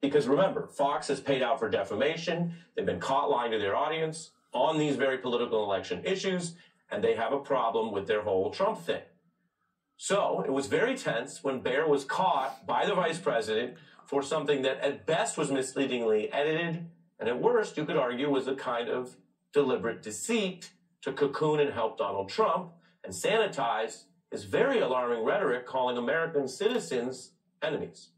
Because remember, Fox has paid out for defamation. They've been caught lying to their audience on these very political election issues, and they have a problem with their whole Trump thing. So it was very tense when Baier was caught by the vice president for something that at best was misleadingly edited, and at worst, you could argue, was a kind of deliberate deceit to cocoon and help Donald Trump and sanitize his very alarming rhetoric calling American citizens enemies.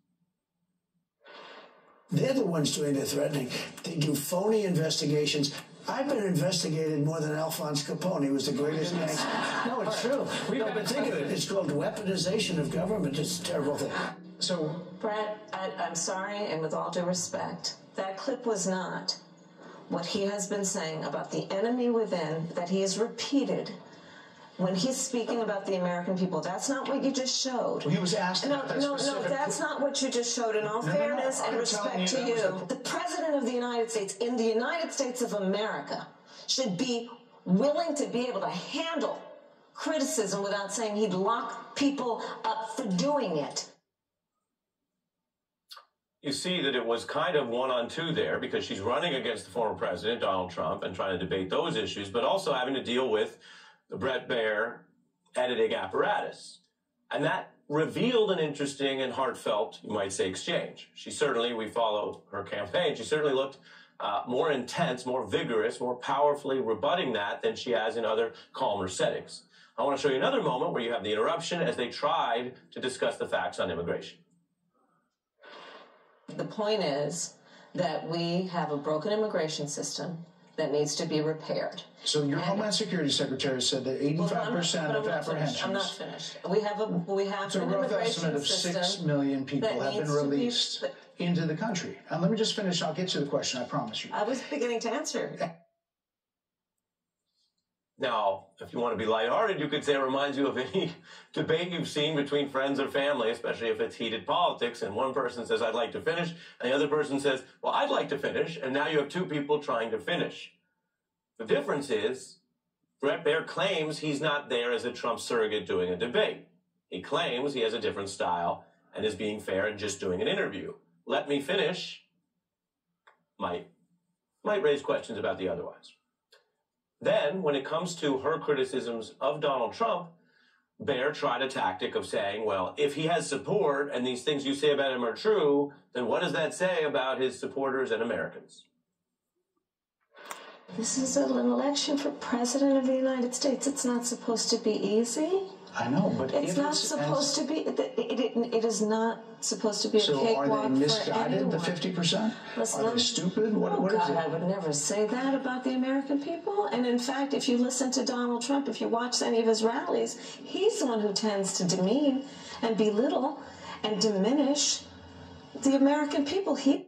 They're the ones doing the threatening. They do phony investigations. I've been investigated more than Alphonse Capone. He was the greatest gangster. No, it's true. No, but think of it. It's called weaponization of government. It's a terrible thing. So, Bret, I, I'm sorry, and with all due respect, that clip was not what he has been saying about the enemy within that he has repeated when he's speaking about the American people. That's not what you just showed. well, he was asked No, that no, no, that's not what you just showed. In all No, no, no, fairness and respect telling to you you, that was the President of the United States in the United States of America should be willing to be able to handle criticism without saying he'd lock people up for doing it. You see that it was kind of one on two there because she's running against the former president, Donald Trump, and trying to debate those issues, but also having to deal with the Bret Baier editing apparatus. And that revealed an interesting and heartfelt, you might say, exchange. She certainly, we follow her campaign, she certainly looked uh, more intense, more vigorous, more powerfully rebutting that than she has in other calmer settings. I want to show you another moment where you have the interruption as they tried to discuss the facts on immigration. The point is that we have a broken immigration system that needs to be repaired. so your Homeland Security Secretary said that Well, no, I'm not- 85% but I'm of finished. I'm not finished. We have a we have a rough immigration estimate of 6 million people have been to be- released into the country. And let me just finish. I'll get to the question, I promise you. I was beginning to answer. Now, if you want to be lighthearted, you could say it reminds you of any debate you've seen between friends or family, especially if it's heated politics, and one person says, I'd like to finish, and the other person says, Well, I'd like to finish, and now you have two people trying to finish. The difference is, Bret Baier claims he's not there as a Trump surrogate doing a debate. He claims he has a different style and is being fair and just doing an interview. Let me finish might, might raise questions about the otherwise. Then, when it comes to her criticisms of Donald Trump, Baier tried a tactic of saying, well, if he has support and these things you say about him are true, then what does that say about his supporters and Americans? This is an election for president of the United States. It's not supposed to be easy. I know, but It's not it's supposed to be. It, it, it is not supposed to be a So cakewalk are they misguided, the 50%? Are they stupid? What, oh what is God, it? I would never say that about the American people. And in fact, if you listen to Donald Trump, if you watch any of his rallies, he's the one who tends to demean and belittle and diminish the American people. He